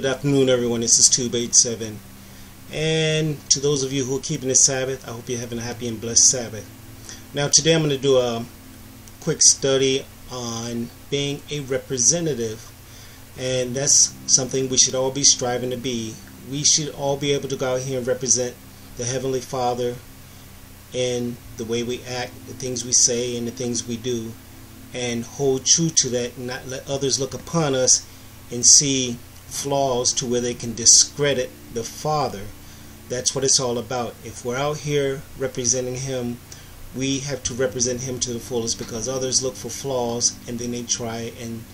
Good afternoon, everyone. This is Tube87. And to those of you who are keeping the Sabbath, I hope you're having a happy and blessed Sabbath. Now, today I'm going to do a quick study on being a representative. And that's something we should all be striving to be. We should all be able to go out here and represent the Heavenly Father in the way we act, the things we say, and the things we do. And hold true to that and not let others look upon us and see flaws to where they can discredit the Father. That's what it's all about. If we're out here representing Him, we have to represent Him to the fullest because others look for flaws and then they try and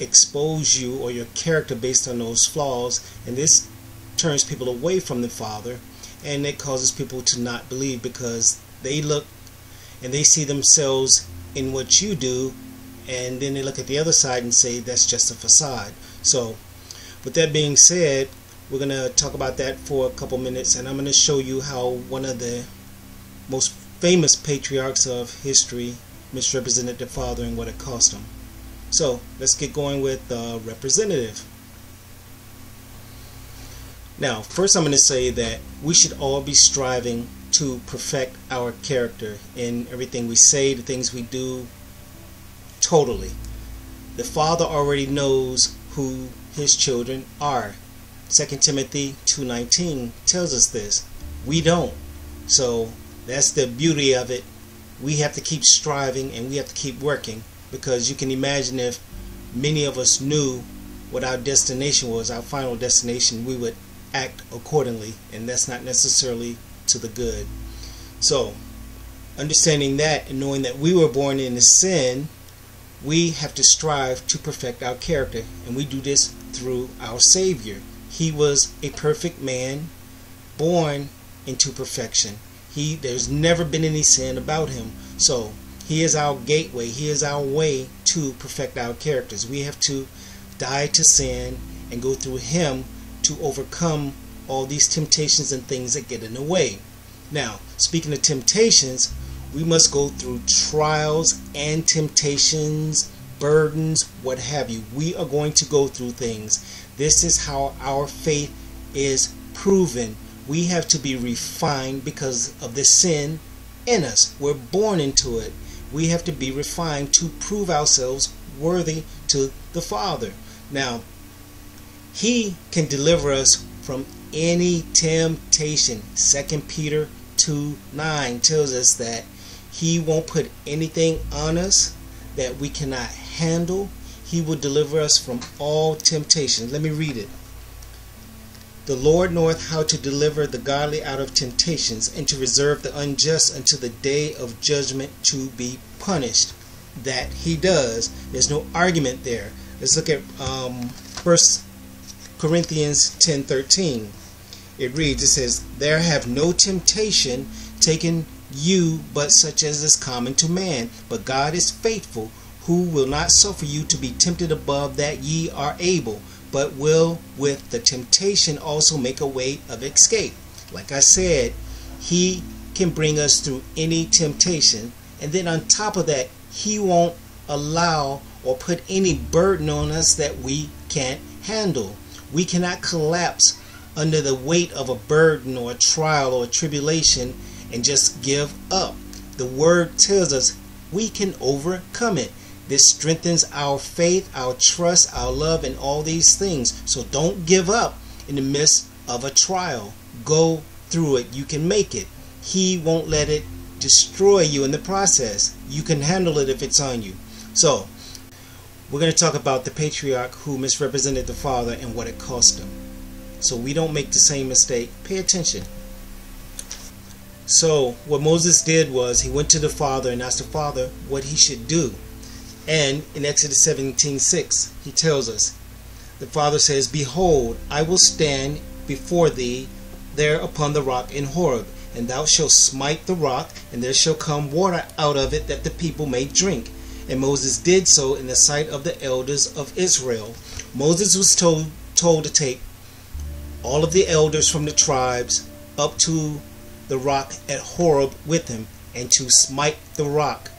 expose you or your character based on those flaws. And this turns people away from the Father and it causes people to not believe because they look and they see themselves in what you do and then they look at the other side and say that's just a facade. So with that being said, we're going to talk about that for a couple minutes and I'm going to show you how one of the most famous patriarchs of history misrepresented the father and what it cost him. So let's get going with uh, representative. Now, first I'm going to say that we should all be striving to perfect our character in everything we say, the things we do, totally. The Father already knows who his children are. 2 Timothy 2.19 tells us this. We don't. So that's the beauty of it. We have to keep striving and we have to keep working because you can imagine if many of us knew what our destination was, our final destination, we would act accordingly and that's not necessarily to the good. So understanding that and knowing that we were born in sin we have to strive to perfect our character and we do this through our Savior. He was a perfect man born into perfection. He there's never been any sin about him. So he is our gateway. He is our way to perfect our characters. We have to die to sin and go through him to overcome all these temptations and things that get in the way. Now, speaking of temptations, we must go through trials and temptations, burdens, what have you. We are going to go through things. This is how our faith is proven. We have to be refined because of the sin in us. We're born into it. We have to be refined to prove ourselves worthy to the Father. Now, He can deliver us from any temptation. 2 Peter 2 9 tells us that He won't put anything on us that we cannot handle he will deliver us from all temptation. Let me read it. The Lord knoweth how to deliver the godly out of temptations, and to reserve the unjust until the day of judgment to be punished. That he does. There's no argument there. Let's look at um, 1 Corinthians 10:13. It reads, it says, There have no temptation taken you but such as is common to man, but God is faithful who will not suffer you to be tempted above that ye are able, but will with the temptation also make a way of escape. Like I said, he can bring us through any temptation. And then on top of that, he won't allow or put any burden on us that we can't handle. We cannot collapse under the weight of a burden or a trial or a tribulation and just give up. The word tells us we can overcome it. This strengthens our faith, our trust, our love, and all these things. So don't give up in the midst of a trial. Go through it. You can make it. He won't let it destroy you in the process. You can handle it if it's on you. So, we're going to talk about the patriarch who misrepresented the father and what it cost him. So we don't make the same mistake. Pay attention. So, what Moses did was he went to the father and asked the father what he should do. And in Exodus 17 6, he tells us, The Father says, Behold, I will stand before thee there upon the rock in Horeb, and thou shalt smite the rock, and there shall come water out of it that the people may drink. And Moses did so in the sight of the elders of Israel. Moses was told, told to take all of the elders from the tribes up to the rock at Horeb with him, and to smite the rock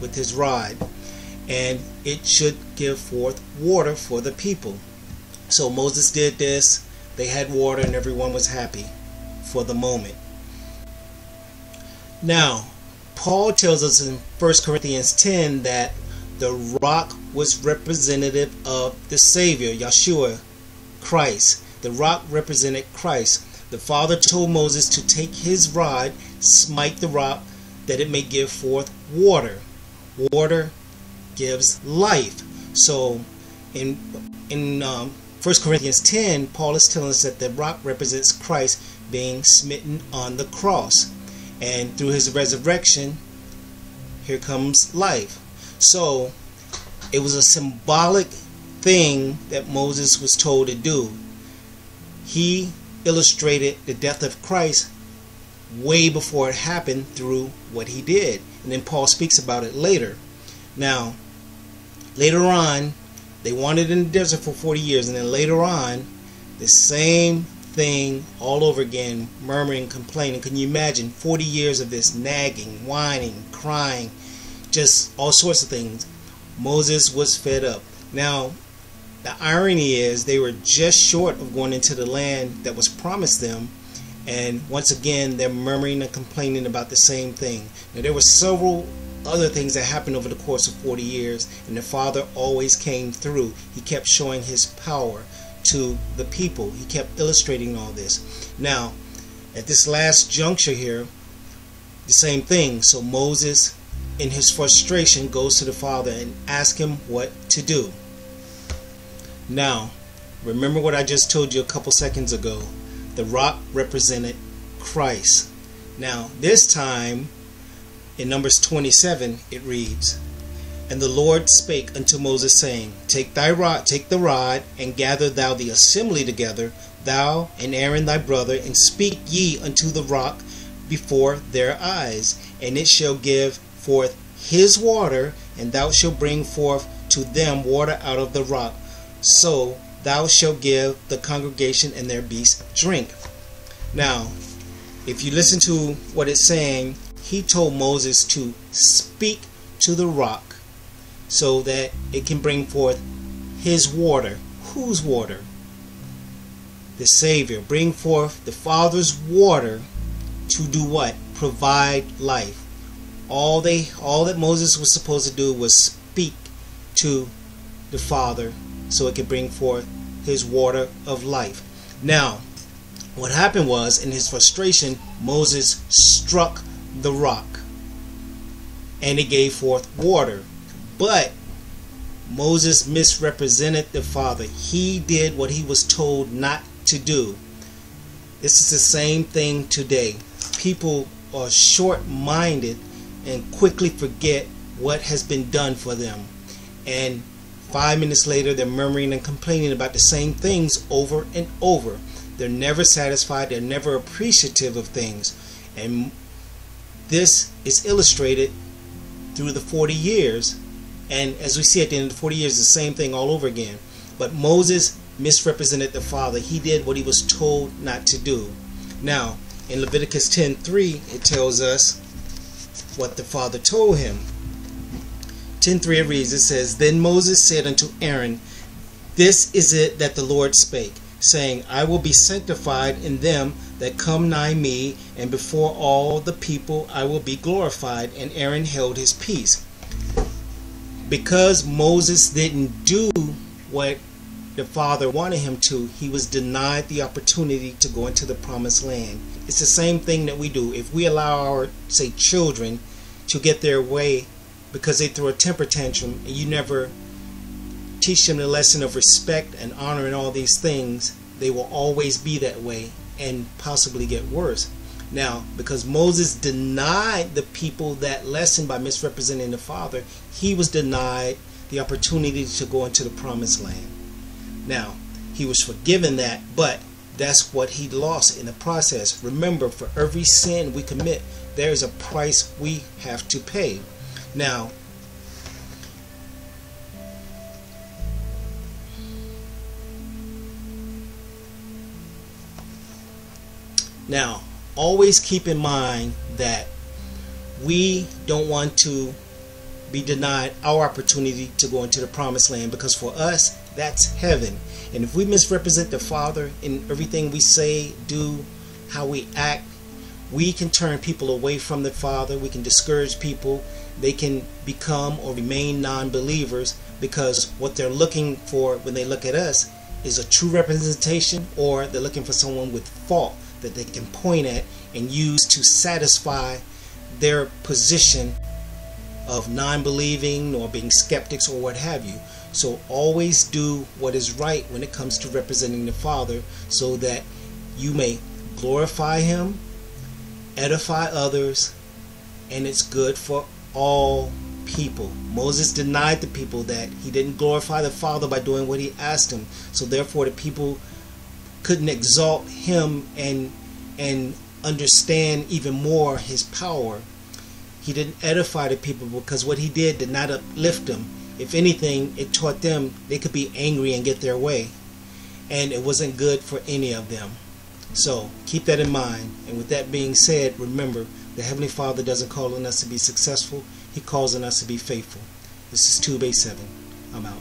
with his rod and it should give forth water for the people. So Moses did this. They had water and everyone was happy for the moment. Now, Paul tells us in 1 Corinthians 10 that the rock was representative of the Savior, Yahshua, Christ. The rock represented Christ. The Father told Moses to take his rod, smite the rock, that it may give forth water. Water gives life. So, in in um, 1 Corinthians 10, Paul is telling us that the rock represents Christ being smitten on the cross. And through his resurrection, here comes life. So it was a symbolic thing that Moses was told to do. He illustrated the death of Christ way before it happened through what he did. And then Paul speaks about it later. Now, later on, they wandered in the desert for 40 years, and then later on, the same thing all over again, murmuring, complaining. Can you imagine 40 years of this nagging, whining, crying, just all sorts of things? Moses was fed up. Now, the irony is they were just short of going into the land that was promised them. And once again, they're murmuring and complaining about the same thing. Now, there were several other things that happened over the course of 40 years, and the Father always came through. He kept showing His power to the people. He kept illustrating all this. Now, at this last juncture here, the same thing. So Moses, in his frustration, goes to the Father and asks him what to do. Now, remember what I just told you a couple seconds ago. The rock represented Christ. Now, this time, in Numbers 27, it reads, and the Lord spake unto Moses, saying, Take thy rod, take the rod, and gather thou the assembly together, thou and Aaron thy brother, and speak ye unto the rock before their eyes, and it shall give forth his water, and thou shalt bring forth to them water out of the rock. So thou shalt give the congregation and their beasts drink. Now, if you listen to what it's saying, he told Moses to speak to the rock so that it can bring forth his water. Whose water? The Savior. Bring forth the Father's water to do what? Provide life. All they all that Moses was supposed to do was speak to the Father so it could bring forth his water of life. Now, what happened was in his frustration, Moses struck the rock and it gave forth water. But Moses misrepresented the Father. He did what he was told not to do. This is the same thing today. People are short minded and quickly forget what has been done for them. And five minutes later, they're murmuring and complaining about the same things over and over. They're never satisfied, they're never appreciative of things. And this is illustrated through the 40 years and as we see at the end of the 40 years, the same thing all over again. But Moses misrepresented the Father. He did what he was told not to do. Now, in Leviticus 10:3, it tells us what the Father told him. 10:3 it reads, it says, Then Moses said unto Aaron, This is it that the Lord spake, saying, I will be sanctified in them that come nigh me, and before all the people I will be glorified. And Aaron held his peace because Moses didn't do what the Father wanted him to, he was denied the opportunity to go into the promised land. It's the same thing that we do. If we allow our, say, children to get their way because they throw a temper tantrum and you never teach them the lesson of respect and honor and all these things, they will always be that way and possibly get worse. Now, because Moses denied the people that lesson by misrepresenting the Father, he was denied the opportunity to go into the promised land. Now, he was forgiven that, but that's what he lost in the process. Remember, for every sin we commit, there is a price we have to pay. Now, now always keep in mind that we don't want to be denied our opportunity to go into the promised land because for us that's heaven And if we misrepresent the Father in everything we say, do, how we act, we can turn people away from the Father. We can discourage people. They can become or remain non believers because what they're looking for when they look at us is a true representation or they're looking for someone with fault that they can point at and use to satisfy their position of non believing or being skeptics or what have you. So always do what is right when it comes to representing the Father so that you may glorify Him, edify others, and it's good for all people. Moses denied the people that he didn't glorify the Father by doing what he asked him. So therefore the people couldn't exalt him and and understand even more his power. He didn't edify the people because what he did did not uplift them if anything, it taught them they could be angry and get their way. And it wasn't good for any of them. So keep that in mind. And with that being said, remember the Heavenly Father doesn't call on us to be successful, He calls on us to be faithful. This is Tube87. I'm out.